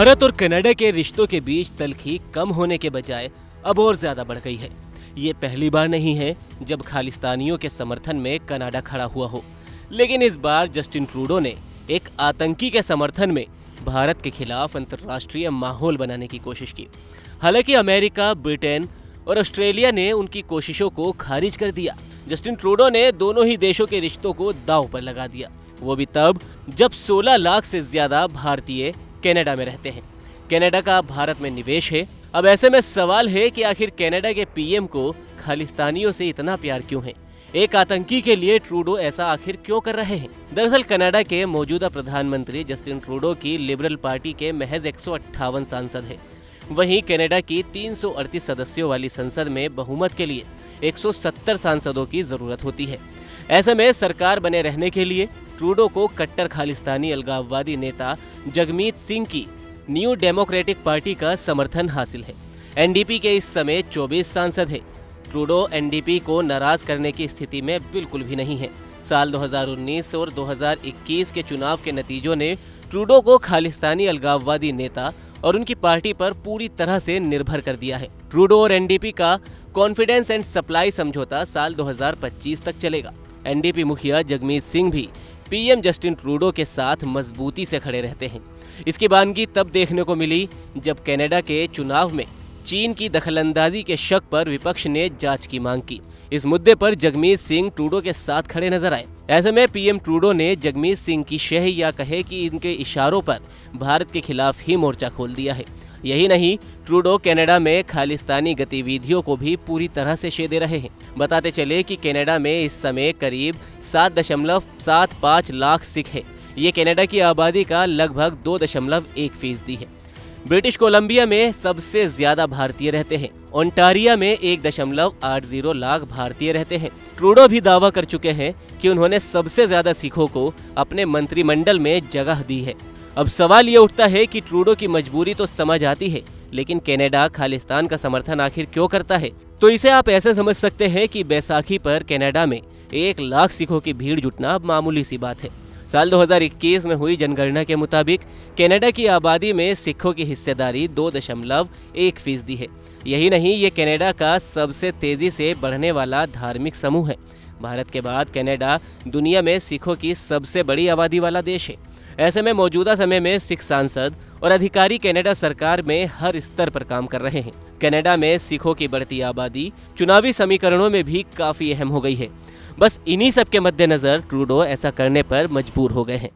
भारत और कनाडा के रिश्तों के बीच तलखी कम होने के बजाय अब और ज़्यादा बढ़ गई है। ये पहली बार नहीं है जब खालिस्तानियों के समर्थन में कनाडा खड़ा हुआ हो। लेकिन इस बार जस्टिन ट्रूडो ने एक आतंकी के समर्थन में भारत के खिलाफ अंतर्राष्ट्रीय माहौल बनाने की कोशिश की। हालाँकि अमेरिका, ब्रिटेन और ऑस्ट्रेलिया ने उनकी कोशिशों को खारिज कर दिया। जस्टिन ट्रूडो ने दोनों ही देशों के रिश्तों को दाव पर लगा दिया। वो भी तब जब 16 लाख से ज़्यादा भारतीय कनाडा में रहते हैं। कनाडा का भारत में निवेश है। अब ऐसे में सवाल है कि आखिर कनाडा के पीएम को खालिस्तानियों से इतना प्यार क्यों है? एक आतंकी के लिए ट्रूडो ऐसा आखिर क्यों कर रहे हैं? दरअसल कनाडा के मौजूदा प्रधानमंत्री जस्टिन ट्रूडो की लिबरल पार्टी के महज एक सौ अट्ठावन सांसद है। वहीं कनाडा की 338 सदस्यों वाली संसद में बहुमत के लिए 170 सांसदों की ज़रूरत होती है। ऐसे में सरकार बने रहने के लिए ट्रूडो को कट्टर खालिस्तानी अलगाववादी नेता जगमीत सिंह की न्यू डेमोक्रेटिक पार्टी का समर्थन हासिल है। एनडीपी के इस समय 24 सांसद है। ट्रूडो एनडीपी को नाराज़ करने की स्थिति में बिल्कुल भी नहीं है। साल 2019 और 2021 के चुनाव के नतीजों ने ट्रूडो को खालिस्तानी अलगाववादी नेता और उनकी पार्टी पर पूरी तरह से निर्भर कर दिया है। ट्रूडो और एनडीपी का कॉन्फिडेंस एंड सप्लाई समझौता साल 2025 तक चलेगा। एनडीपी मुखिया जगमीत सिंह भी पीएम जस्टिन ट्रूडो के साथ मजबूती से खड़े रहते हैं। इसकी बानगी तब देखने को मिली जब कनाडा के चुनाव में चीन की दखलंदाजी के शक पर विपक्ष ने जाँच की मांग की। इस मुद्दे पर जगमीत सिंह ट्रूडो के साथ खड़े नज़र आए। ऐसे में पीएम ट्रूडो ने जगमीत सिंह की शह या कहे कि इनके इशारों पर भारत के खिलाफ ही मोर्चा खोल दिया है। यही नहीं, ट्रूडो कनाडा में खालिस्तानी गतिविधियों को भी पूरी तरह से शे दे रहे हैं। बताते चले कि कनाडा में इस समय करीब सात दशमलव सात पाँच लाख सिख है। ये कनाडा की आबादी का लगभग दो दशमलव एक फ़ीसदी है। ब्रिटिश कोलंबिया में सबसे ज़्यादा भारतीय रहते हैं। ओंटारिया में एक दशमलव आठ ज़ीरो लाख भारतीय रहते हैं। ट्रूडो भी दावा कर चुके हैं कि उन्होंने सबसे ज़्यादा सिखों को अपने मंत्रिमंडल में जगह दी है। अब सवाल ये उठता है कि ट्रूडो की मजबूरी तो समझ आती है, लेकिन कनाडा खालिस्तान का समर्थन आखिर क्यों करता है? तो इसे आप ऐसे समझ सकते हैं कि बैसाखी पर कनाडा में एक लाख सिखों की भीड़ जुटना मामूली सी बात है। साल 2021 में हुई जनगणना के मुताबिक, कनाडा की आबादी में सिखों की हिस्सेदारी दो दशमलव एक फ़ीसदी है। यही नहीं, ये कनाडा का सबसे तेज़ी से बढ़ने वाला धार्मिक समूह है। भारत के बाद कनाडा दुनिया में सिखों की सबसे बड़ी आबादी वाला देश है। ऐसे में मौजूदा समय में सिख सांसद और अधिकारी कनाडा सरकार में हर स्तर पर काम कर रहे हैं। कनाडा में सिखों की बढ़ती आबादी चुनावी समीकरणों में भी काफ़ी अहम हो गई है। बस इन्हीं सब के मद्देनजर ट्रूडो ऐसा करने पर मजबूर हो गए हैं।